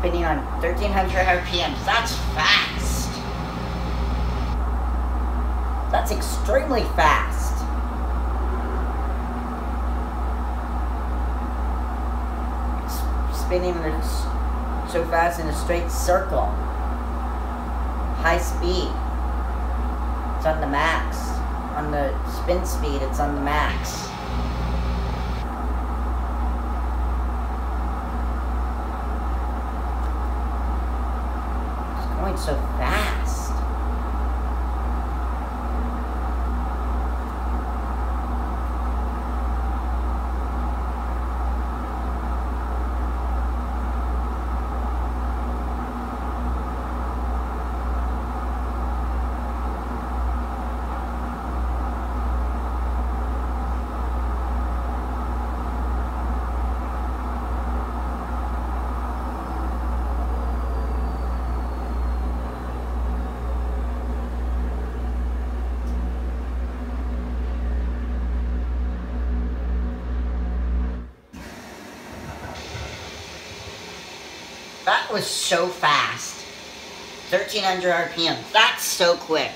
spinning on 1300 RPMs. That's fast. That's extremely fast. Spinning so fast in a straight circle. High speed. It's on the max. On the spin speed, it's on the max. It's going so fast. That was so fast. 1300 RPM. That's so quick.